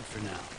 Good for now.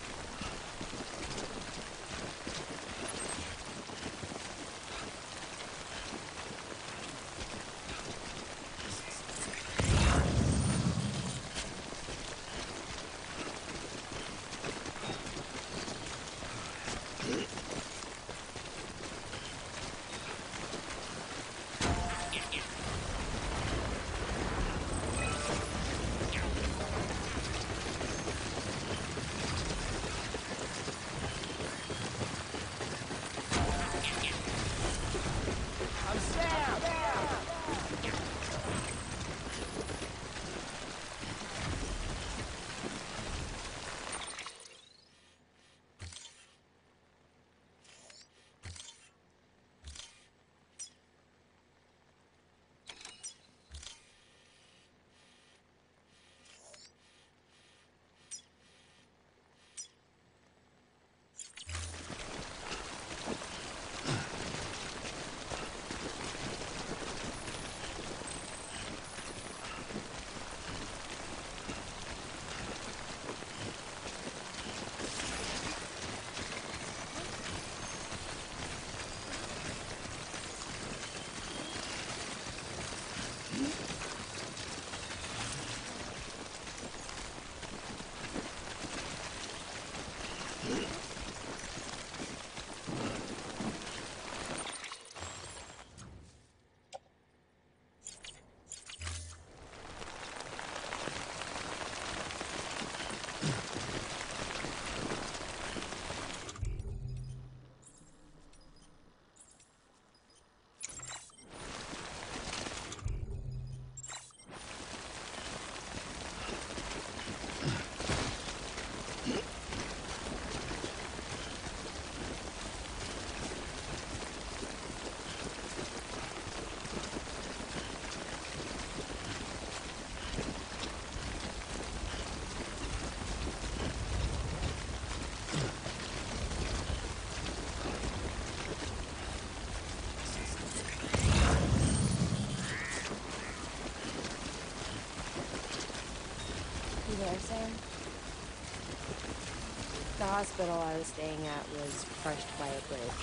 Hospital I was staying at was crushed by a bridge.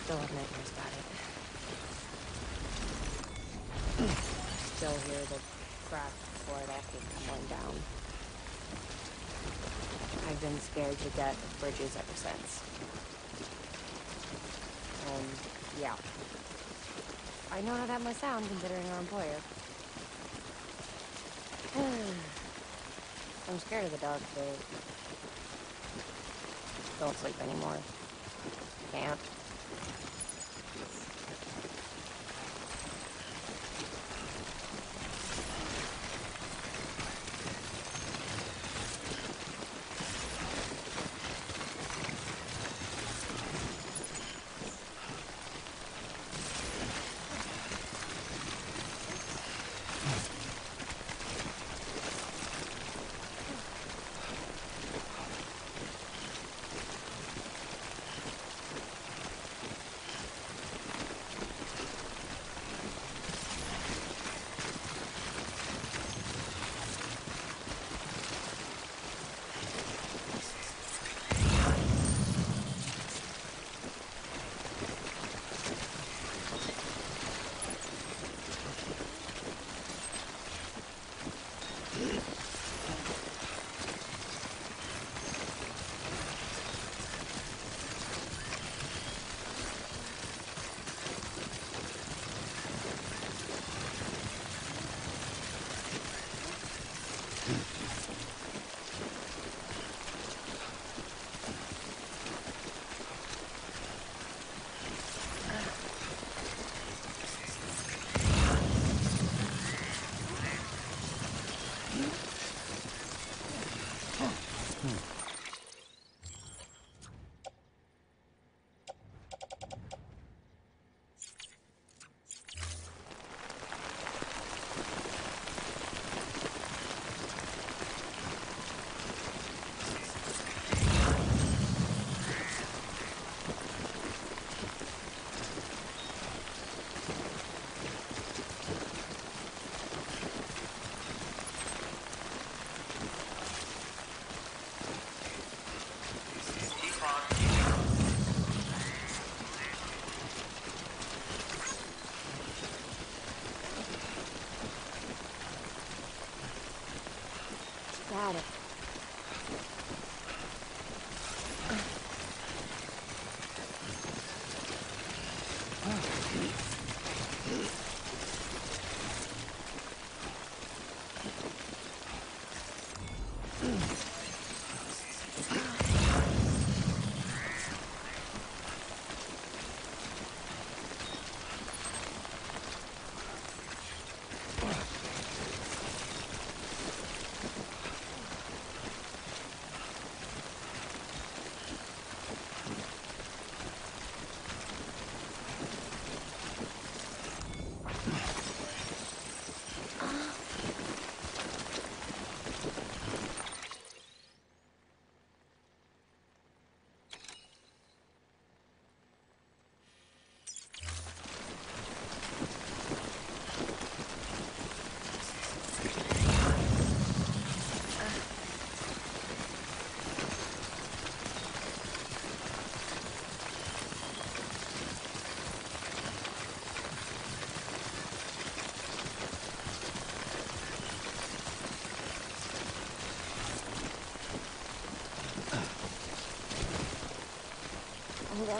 Still have nightmares about it. Still hear the crack before it after tumbling down. I've been scared to death of bridges ever since. Yeah. I know how that must sound considering our employer. I'm scared of the dark, but don't sleep anymore. Can't.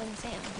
嗯。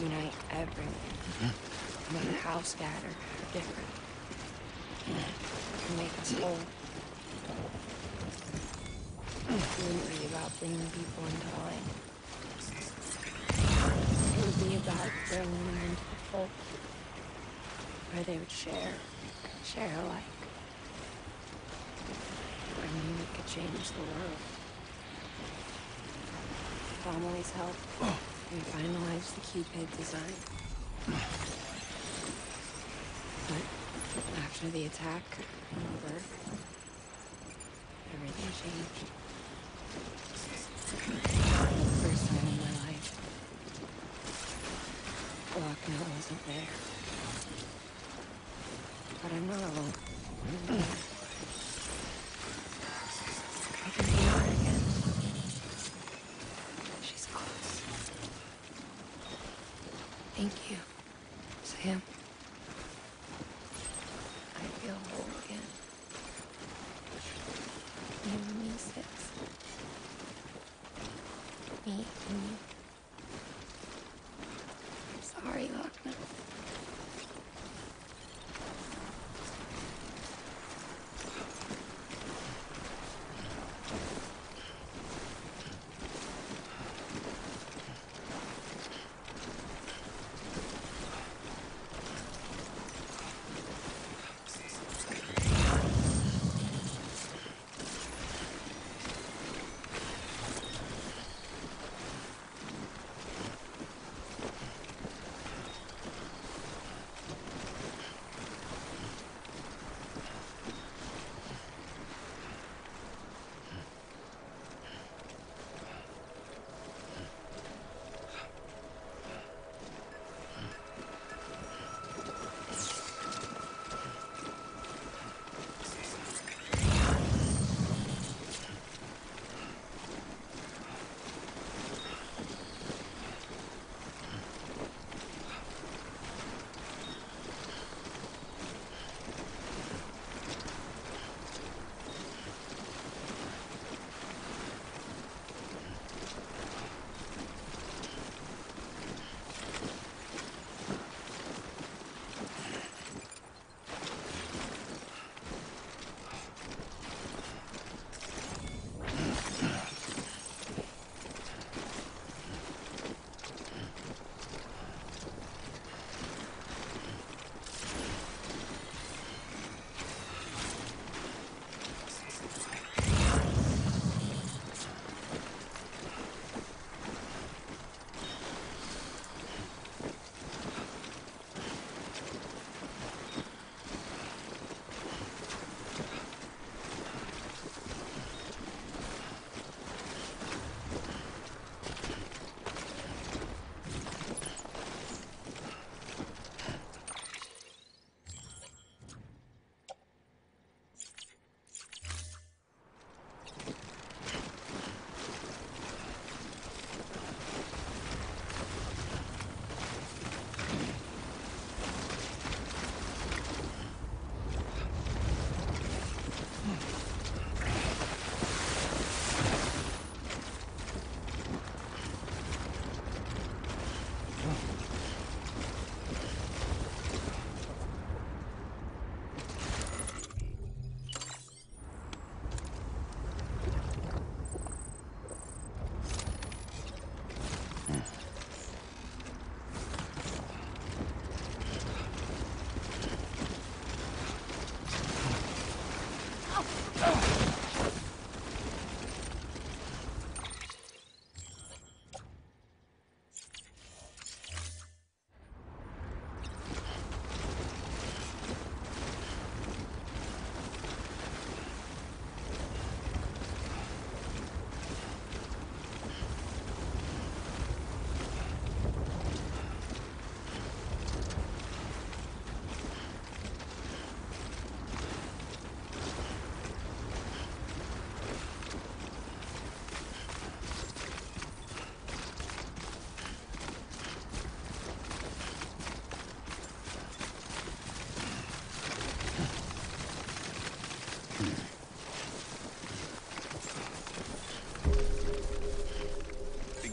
Unite everyone. No matter how scattered or different. Make us whole. It wouldn't be about bringing people into line. It would be about bringing them into the fold. Where they would share, share alike. I mean, we could change the world. Families help. We finalized the Q-pid design. But after the attack the everything changed. First time in my life, Lockne wasn't there. But I'm not alone.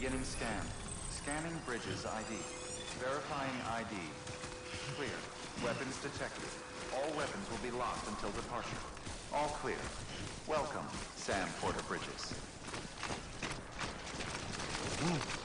Beginning scan. Scanning Bridges ID. Verifying ID. Clear. Weapons detected. All weapons will be lost until departure. All clear. Welcome, Sam Porter Bridges. Ooh.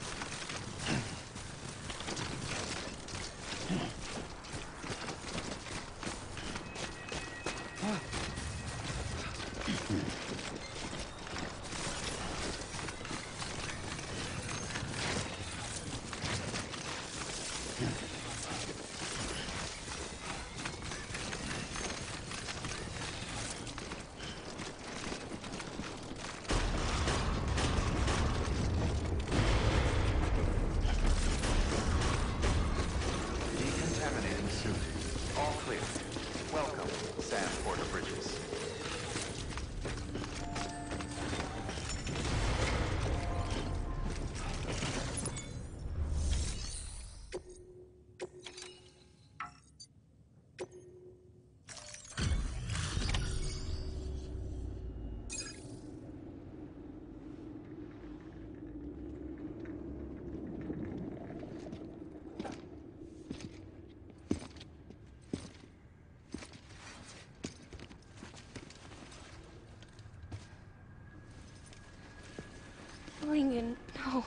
I'm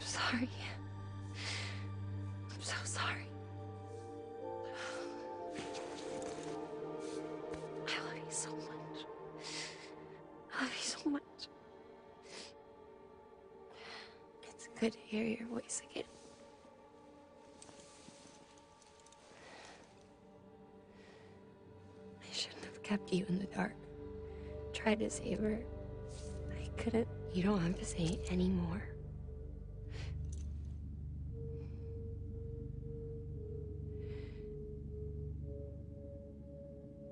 sorry. To hear your voice again. I shouldn't have kept you in the dark. Tried to save her. I couldn't. You don't have to say any more.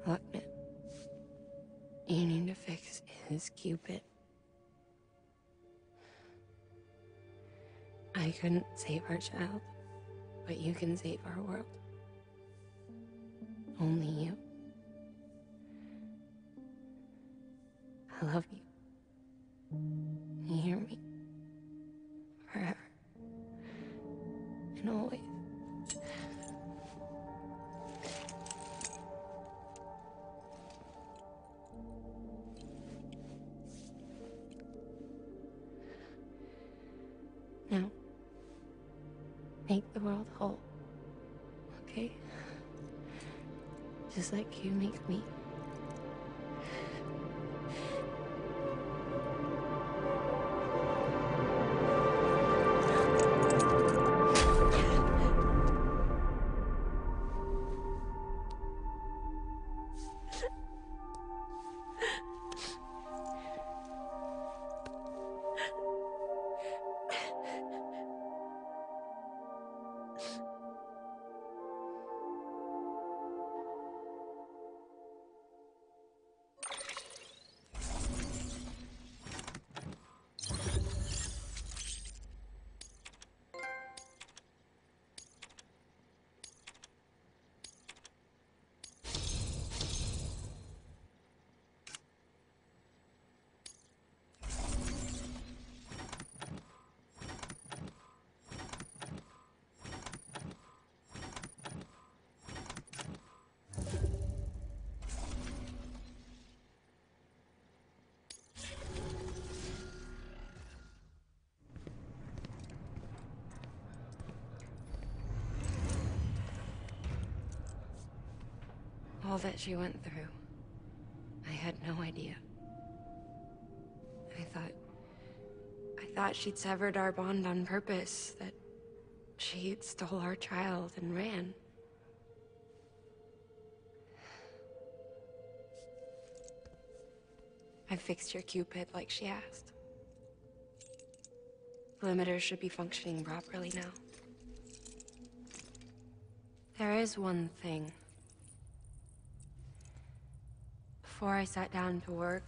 Look. You need to fix his Q-pid. I couldn't save our child, but you can save our world. Only you. I love you. All that she went through. I had no idea. I thought. I thought she'd severed our bond on purpose, that she stole our child and ran. I fixed your Q-pid like she asked. The limiter should be functioning properly now. There is one thing. Before I sat down to work,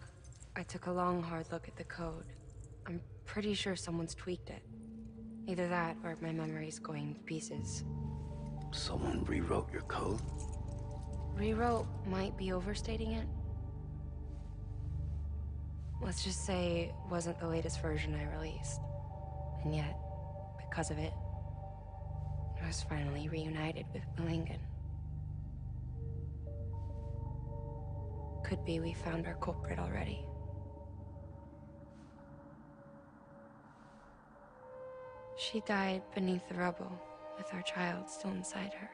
I took a long, hard look at the code. I'm pretty sure someone's tweaked it. Either that or my memory's going to pieces. Someone rewrote your code? Rewrote might be overstating it. Let's just say it wasn't the latest version I released. And yet, because of it, I was finally reunited with Wilingen. Could be we found our culprit already. She died beneath the rubble, with our child still inside her.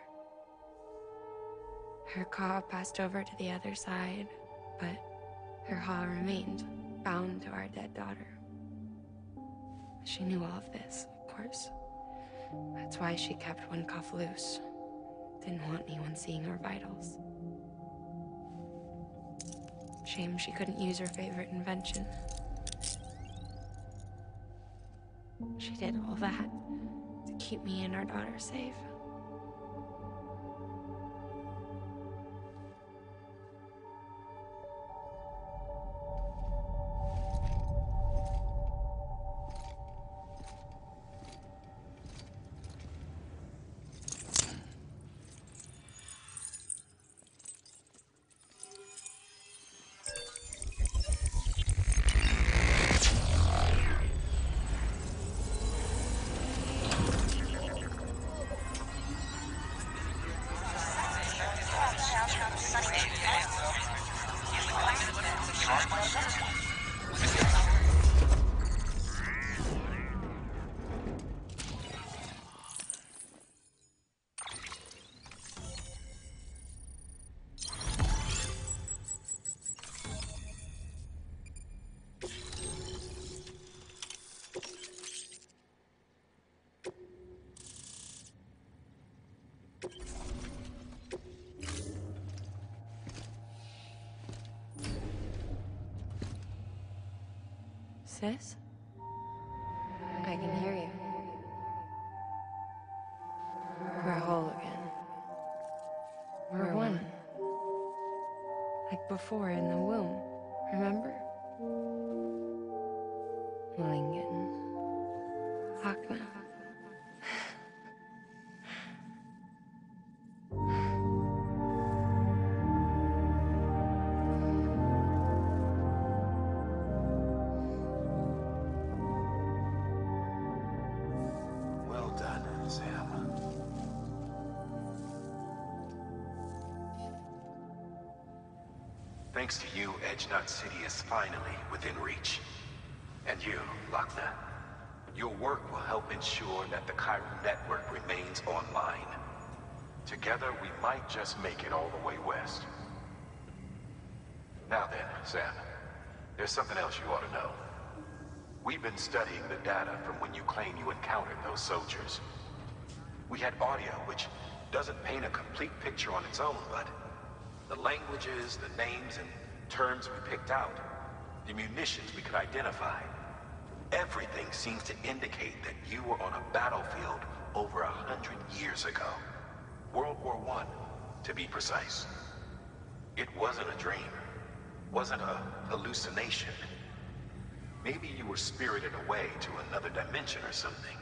Her Ka passed over to the other side, but her Ha remained, bound to our dead daughter. She knew all of this, of course. That's why she kept one cuff loose. Didn't want anyone seeing her vitals. Shame she couldn't use her favorite invention. She did all that to keep me and our daughter safe. Sis? I can hear you. We're whole again. We're one. Like before in the womb, remember? Lingen. Just make it all the way west. Now then, Sam, there's something else you ought to know. We've been studying the data from when you claim you encountered those soldiers. We had audio, which doesn't paint a complete picture on its own, but the languages, the names, and terms we picked out, the munitions we could identify, everything seems to indicate that you were on a battlefield over a hundred years ago. World War One, to be precise. It wasn't a dream, wasn't a hallucination. Maybe you were spirited away to another dimension or something.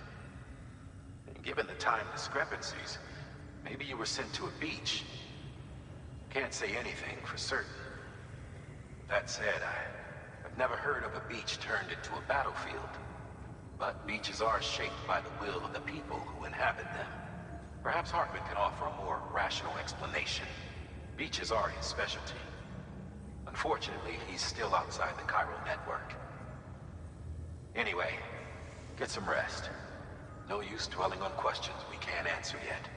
Given the time discrepancies, maybe you were sent to a beach. Can't say anything for certain. That said, I, I've never heard of a beach turned into a battlefield. But beaches are shaped by the will of the people who inhabit them. Perhaps Heartman can offer a more rational explanation. Beaches are his specialty. Unfortunately, he's still outside the chiral network. Anyway, get some rest. No use dwelling on questions we can't answer yet.